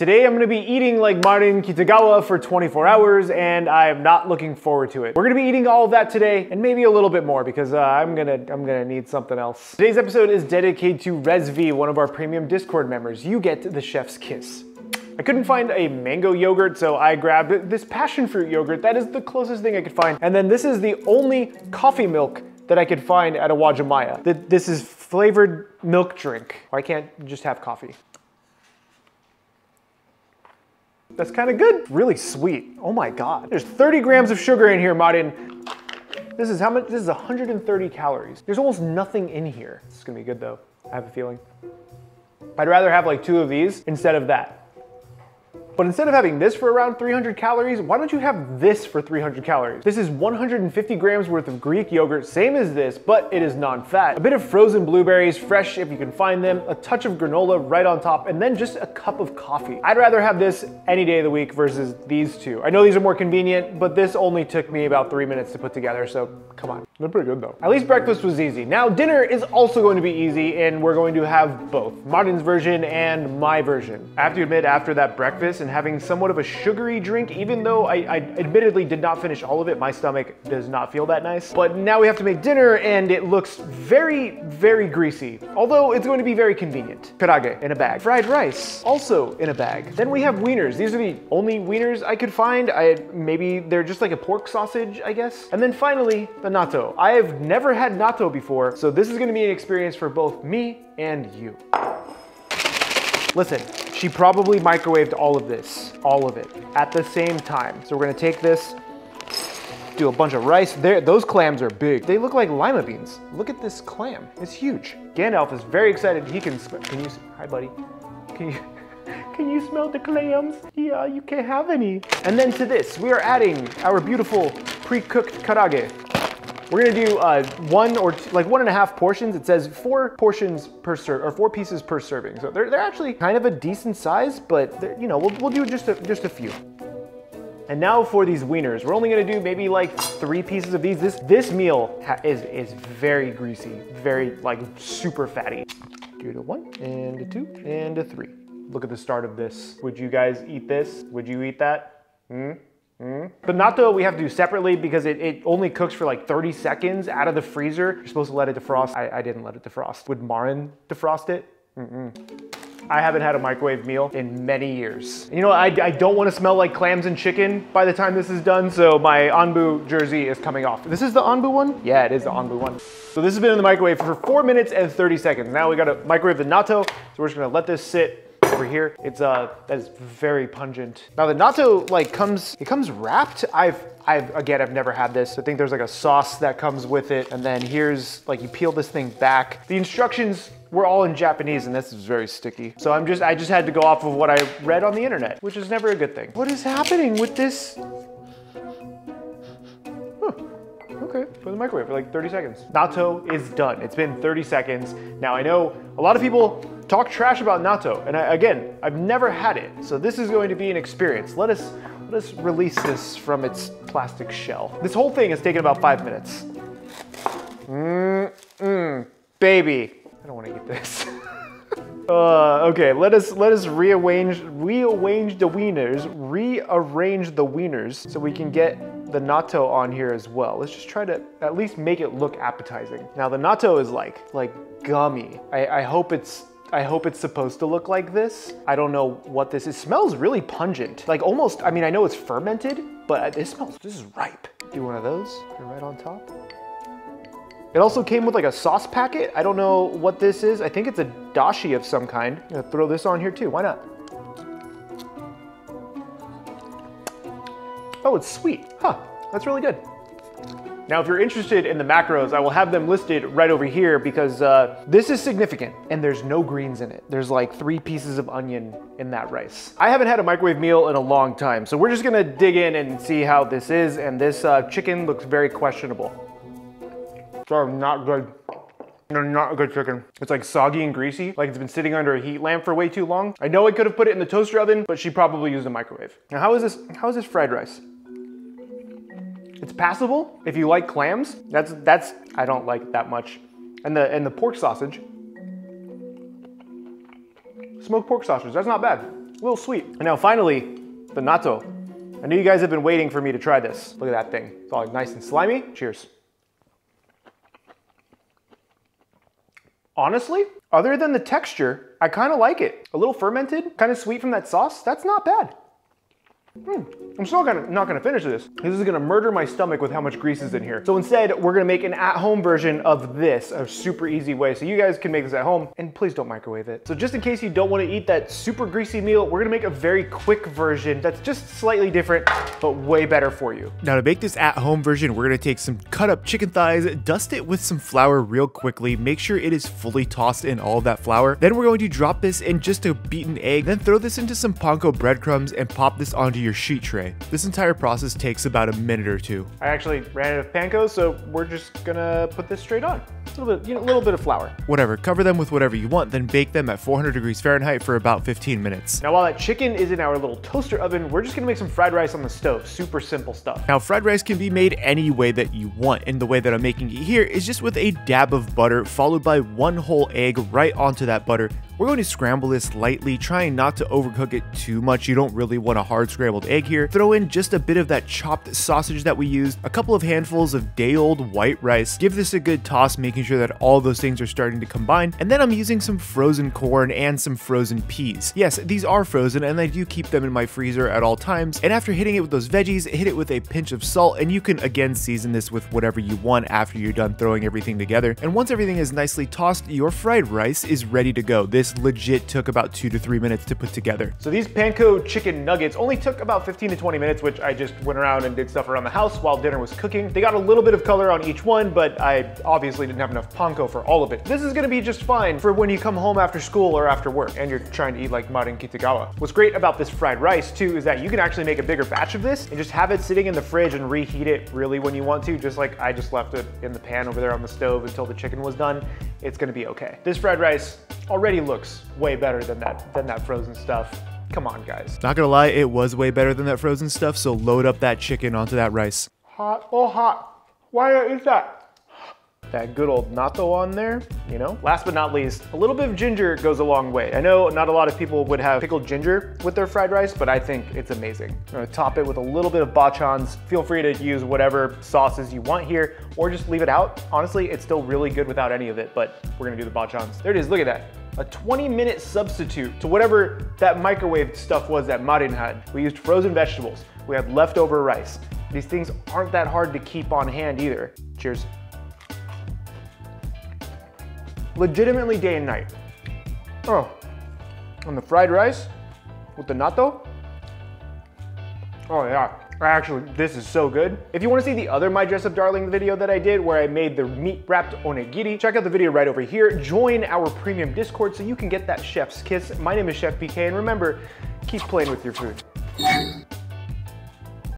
Today I'm gonna be eating like Marin Kitagawa for 24 hours and I am not looking forward to it. We're gonna be eating all of that today and maybe a little bit more because uh, I'm gonna I'm gonna need something else. Today's episode is dedicated to Resv, one of our premium Discord members. You get the chef's kiss. I couldn't find a mango yogurt, so I grabbed this passion fruit yogurt. That is the closest thing I could find. And then this is the only coffee milk that I could find at Uwajimaya. This is flavored milk drink. I can't just have coffee. That's kind of good. Really sweet. Oh my God. There's 30 grams of sugar in here, Marin. This is how much? This is 130 calories. There's almost nothing in here. This is gonna be good though. I have a feeling. I'd rather have like two of these instead of that. But instead of having this for around 300 calories, why don't you have this for 300 calories? This is 150 grams worth of Greek yogurt, same as this, but it is non-fat. A bit of frozen blueberries, fresh if you can find them, a touch of granola right on top, and then just a cup of coffee. I'd rather have this any day of the week versus these two. I know these are more convenient, but this only took me about three minutes to put together, so come on. They're pretty good though. At least breakfast was easy. Now dinner is also going to be easy, and we're going to have both, Marin's version and my version. I have to admit, after that breakfast and having somewhat of a sugary drink, even though I, I, admittedly did not finish all of it. My stomach does not feel that nice. But now we have to make dinner and it looks very, very greasy. Although it's going to be very convenient. Karaage in a bag. Fried rice, also in a bag. Then we have wieners. These are the only wieners I could find. I Maybe they're just like a pork sausage, I guess. And then finally, the natto. I have never had natto before, so this is gonna be an experience for both me and you. Listen, she probably microwaved all of this, all of it, at the same time. So we're gonna take this, do a bunch of rice. There, those clams are big. They look like lima beans. Look at this clam, it's huge. Gandalf is very excited. He can, can you, hi buddy. Can you, can you smell the clams? Yeah, you can't have any. And then to this, we are adding our beautiful pre-cooked karaage. We're gonna do uh, one or two, like one and a half portions. It says four portions per serve or four pieces per serving. So they're, they're actually kind of a decent size, but you know, we'll, we'll do just a, just a few. And now for these wieners, we're only gonna do maybe like three pieces of these. This, this meal is, is very greasy, very like super fatty. Do a one and a two and a three. Look at the start of this. Would you guys eat this? Would you eat that? Hmm? Mm. The natto we have to do separately because it, it, only cooks for like 30 seconds out of the freezer. You're supposed to let it defrost. I, I didn't let it defrost. Would Marin defrost it? Mm -mm. I haven't had a microwave meal in many years. You know, I, I don't want to smell like clams and chicken by the time this is done, so my Anbu jersey is coming off. This is the Anbu one? Yeah, it is the Anbu one. So this has been in the microwave for four minutes and 30 seconds. Now we gotta microwave the natto, so we're just gonna let this sit over here. It's uh, that is very pungent. Now the natto like comes, it comes wrapped. I've, I've, again, I've never had this. I think there's like a sauce that comes with it. And then here's like, you peel this thing back. The instructions were all in Japanese and this is very sticky. So I'm just, I just had to go off of what I read on the internet, which is never a good thing. What is happening with this? Okay, put in the microwave for like 30 seconds. Natto is done. It's been 30 seconds. Now I know a lot of people talk trash about natto, and I, again, I've never had it, so this is going to be an experience. Let us let us release this from its plastic shell. This whole thing has taken about five minutes. Mmm, baby. I don't want to eat this. Uh, okay, let us let us rearrange rearrange the wieners, rearrange the wieners so we can get the natto on here as well. Let's just try to at least make it look appetizing. Now the natto is like like gummy. I, I hope it's I hope it's supposed to look like this. I don't know what this is. It smells really pungent. Like almost, I mean, I know it's fermented, but it smells, this is ripe. Do one of those, it right on top. It also came with like a sauce packet. I don't know what this is. I think it's a dashi of some kind. I'm gonna throw this on here too, why not? Oh, it's sweet. Huh, that's really good. Now, if you're interested in the macros, I will have them listed right over here because uh, this is significant and there's no greens in it. There's like three pieces of onion in that rice. I haven't had a microwave meal in a long time, so we're just gonna dig in and see how this is. And this uh, chicken looks very questionable. So not good. No, not a good chicken. It's like soggy and greasy, like it's been sitting under a heat lamp for way too long. I know I could have put it in the toaster oven, but she probably used a microwave. Now, how is this, how is this fried rice? It's passable if you like clams. That's, that's, I don't like that much. And the, and the pork sausage, smoked pork sausage, that's not bad. a little sweet. And now finally, the natto. I know you guys have been waiting for me to try this. Look at that thing. It's all nice and slimy. Cheers. Honestly, other than the texture, I kind of like it. A little fermented, kind of sweet from that sauce. That's not bad. Hmm. I'm still gonna, not gonna finish this. This is gonna murder my stomach with how much grease is in here. So instead, we're gonna make an at-home version of this, a super easy way. So you guys can make this at home, and please don't microwave it. So just in case you don't wanna eat that super greasy meal, we're gonna make a very quick version that's just slightly different, but way better for you. Now to make this at-home version, we're gonna take some cut up chicken thighs, dust it with some flour real quickly, make sure it is fully tossed in all of that flour. Then we're going to drop this in just a beaten egg, then throw this into some panko breadcrumbs and pop this onto your sheet tray. This entire process takes about a minute or two. I actually ran out of panko, so we're just gonna put this straight on. A little bit, you know, a little bit of flour. Whatever, cover them with whatever you want, then bake them at 400 degrees Fahrenheit for about 15 minutes. Now while that chicken is in our little toaster oven, we're just gonna make some fried rice on the stove. Super simple stuff. Now fried rice can be made any way that you want, and the way that I'm making it here is just with a dab of butter followed by one whole egg right onto that butter we're going to scramble this lightly, trying not to overcook it too much. You don't really want a hard scrambled egg here. Throw in just a bit of that chopped sausage that we used, a couple of handfuls of day-old white rice. Give this a good toss, making sure that all those things are starting to combine. And then I'm using some frozen corn and some frozen peas. Yes, these are frozen and I do keep them in my freezer at all times. And after hitting it with those veggies, hit it with a pinch of salt and you can again season this with whatever you want after you're done throwing everything together. And once everything is nicely tossed, your fried rice is ready to go. This legit took about two to three minutes to put together. So these panko chicken nuggets only took about 15 to 20 minutes, which I just went around and did stuff around the house while dinner was cooking. They got a little bit of color on each one, but I obviously didn't have enough panko for all of it. This is gonna be just fine for when you come home after school or after work and you're trying to eat like Marin Kitagawa. What's great about this fried rice too is that you can actually make a bigger batch of this and just have it sitting in the fridge and reheat it really when you want to, just like I just left it in the pan over there on the stove until the chicken was done. It's gonna be okay. This fried rice already looks way better than that, than that frozen stuff. Come on, guys. Not gonna lie, it was way better than that frozen stuff, so load up that chicken onto that rice. Hot, oh hot. Why is that? That good old natto on there, you know? Last but not least, a little bit of ginger goes a long way. I know not a lot of people would have pickled ginger with their fried rice, but I think it's amazing. I'm gonna top it with a little bit of Bachan's. Feel free to use whatever sauces you want here, or just leave it out. Honestly, it's still really good without any of it, but we're gonna do the Bachan's. There it is, look at that a 20 minute substitute to whatever that microwave stuff was that Marin had. We used frozen vegetables. We had leftover rice. These things aren't that hard to keep on hand either. Cheers. Legitimately day and night. Oh, on the fried rice with the natto. Oh yeah, actually, this is so good. If you wanna see the other My Dress Up Darling video that I did where I made the meat wrapped onigiri, check out the video right over here. Join our premium Discord so you can get that chef's kiss. My name is Chef PK, and remember, keep playing with your food.